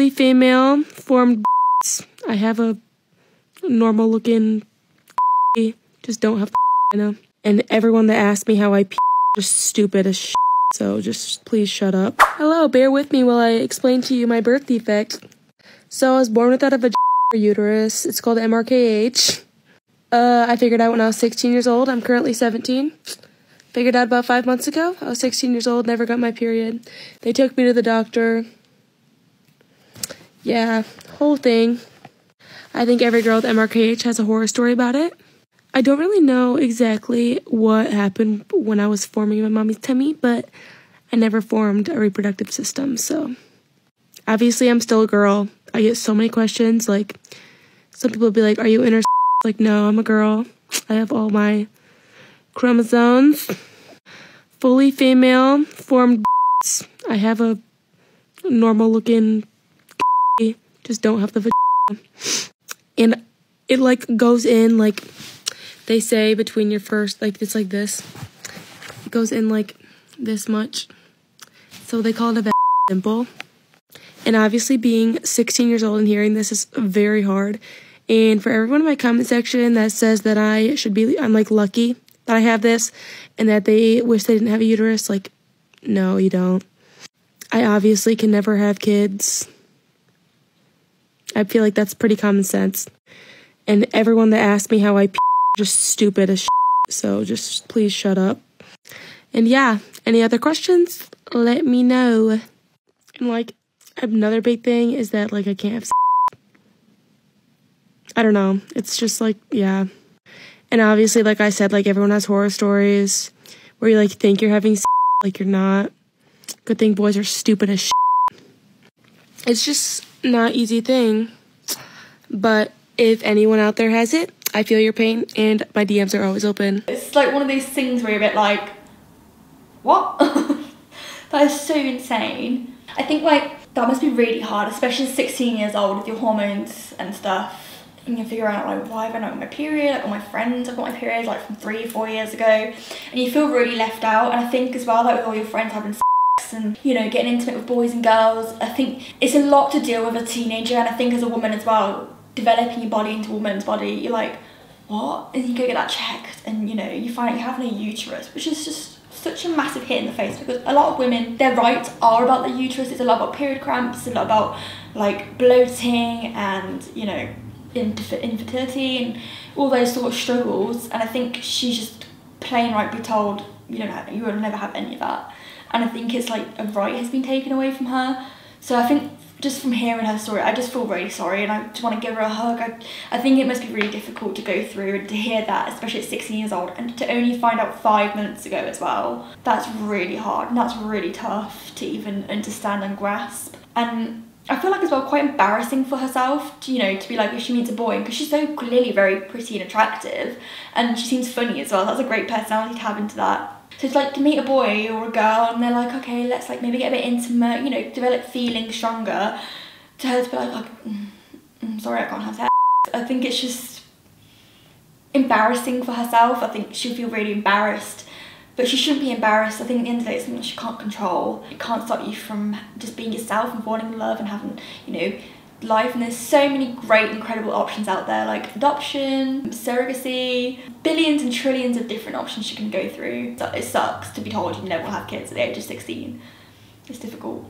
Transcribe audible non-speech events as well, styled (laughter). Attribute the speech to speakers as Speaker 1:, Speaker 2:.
Speaker 1: fully female formed. (laughs) I have a normal looking. (laughs) Just don't have (laughs) know. And everyone that asked me how I pee, just stupid as shit. So just please shut up. Hello, bear with me while I explain to you my birth defect. So I was born without a vagina uterus. It's called MRKH. Uh, I figured out when I was 16 years old. I'm currently 17. Figured out about five months ago. I was 16 years old, never got my period. They took me to the doctor. Yeah, whole thing. I think every girl with MRKH has a horror story about it. I don't really know exactly what happened when I was forming my mommy's tummy, but I never formed a reproductive system, so obviously I'm still a girl. I get so many questions like some people will be like, "Are you inter?" Like, no, I'm a girl. I have all my chromosomes, fully female, formed. I have a normal looking. Just don't have the vagina. and it like goes in like they say between your first like it's like this. It goes in like this much. So they call it a dimple. And obviously being 16 years old and hearing this is very hard. And for everyone in my comment section that says that I should be I'm like lucky that I have this and that they wish they didn't have a uterus, like no, you don't. I obviously can never have kids. I feel like that's pretty common sense. And everyone that asks me how I pee, just stupid as shit. So just please shut up. And yeah, any other questions? Let me know. And like another big thing is that like I can't have I don't know. It's just like yeah. And obviously like I said like everyone has horror stories where you like think you're having like you're not. Good thing boys are stupid as. It's just not easy thing. But if anyone out there has it, I feel your pain and my DMs are always open.
Speaker 2: It's like one of these things where you're a bit like, what? (laughs) that is so insane. I think like that must be really hard, especially 16 years old with your hormones and stuff. And you figure out like why have I not got my period? Like all my friends have got my period like from three, four years ago. And you feel really left out. And I think as well like with all your friends having and you know getting intimate with boys and girls, I think it's a lot to deal with a teenager and I think as a woman as well, developing your body into a woman's body, you're like, what? And you go get that checked and you know, you find you have no uterus, which is just such a massive hit in the face because a lot of women, their rights are about the uterus. It's a lot about period cramps, it's a lot about like bloating and, you know, infertility and all those sort of struggles. And I think she's just plain right be told, you don't have, you will never have any of that. And I think it's like a right has been taken away from her. So I think just from hearing her story, I just feel really sorry and I just want to give her a hug. I, I think it must be really difficult to go through and to hear that, especially at 16 years old, and to only find out five months ago as well. That's really hard and that's really tough to even understand and grasp. And I feel like as well quite embarrassing for herself to, you know, to be like if she meets a boy because she's so clearly very pretty and attractive and she seems funny as well. That's a great personality to have into that. So it's like to meet a boy or a girl and they're like, okay, let's like maybe get a bit intimate, you know, develop feelings stronger. To her to be like, like mm, mm, sorry, I can't have sex. I think it's just embarrassing for herself. I think she'll feel really embarrassed. But she shouldn't be embarrassed. I think at the end of the day, it's something she can't control. It can't stop you from just being yourself and falling in love and having, you know, life and there's so many great incredible options out there like adoption surrogacy billions and trillions of different options you can go through. So it sucks to be told you never will have kids at the age of 16 it's difficult